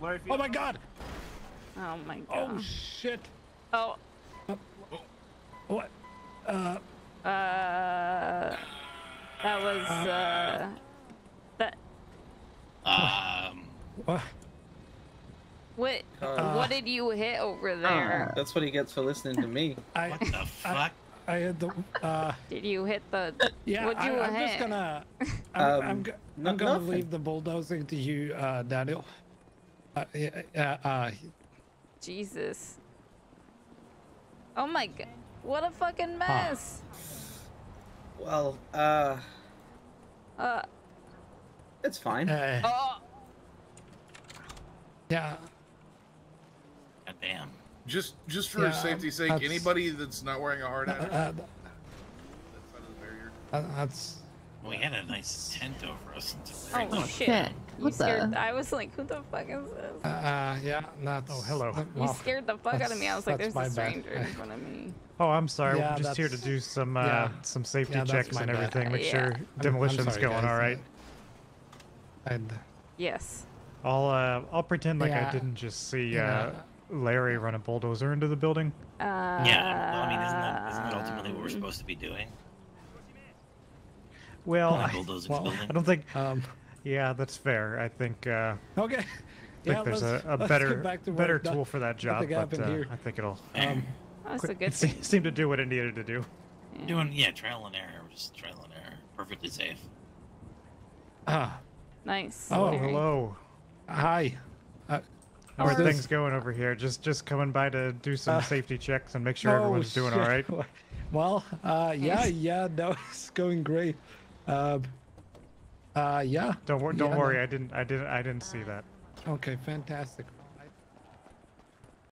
Larry, Oh my god! Oh my god. Oh shit! Oh. What? Uh, Uh. That was uh. That. Um, what? What? Uh, what did you hit over there? That's what he gets for listening to me. I, what the fuck? I had the, uh, Did you hit the? yeah, What'd I, you I'm just gonna, I'm, Um, I'm, go- no- I'm gonna nothing. leave the bulldozing to you, uh, Daniel. Uh, uh, uh, Jesus. Oh my god. What a fucking mess. Well, uh, Uh. it's fine. uh, Oh. yeah, God damn. Just just for Yeah, safety's sake, that's- anybody that's not wearing a hard uh, hat, uh, that side of the barrier. uh, that's, We had a nice tent over us until Oh, shit. Shit. You What scared. the? I was like, who the fuck is this? uh, uh, yeah, that's. Oh, hello. uh, You scared the fuck out of me. I was like, there's a that's my bad. stranger in front of me. Oh, I'm sorry. Yeah, We're just here to do some uh, yeah. some safety Yeah, checks my and bad. everything. Make Yeah. sure I'm- I'm demolition's sorry, going guys. all right. And, Yes. I'll uh, I'll pretend like I didn't just see Yeah. uh, Larry run a bulldozer into the building. Uh, Yeah, well, I mean, isn't that, isn't that ultimately what we're supposed to be doing? Well, I, well. I don't think. um, Yeah, that's fair. I think uh, okay. I think Yeah, there's let's- a, a better back to better work. tool for that job, but uh. I think it'll Um, That's a good thing. seemed to do what it needed to do. Yeah. Doing, yeah, trial and error. Just trial and error. Perfectly safe. ah, Nice. Oh, Very- hello. hi. Uh, How are things going over here? Just just coming by to do some Uh, safety checks and make sure oh, everyone's doing all shit. right. Well, uh, yeah, Nice. yeah, no, it's going great. Um, uh, yeah. Don't wor- don't Yeah, worry. no. I didn't I didn't I didn't see that. Okay, fantastic,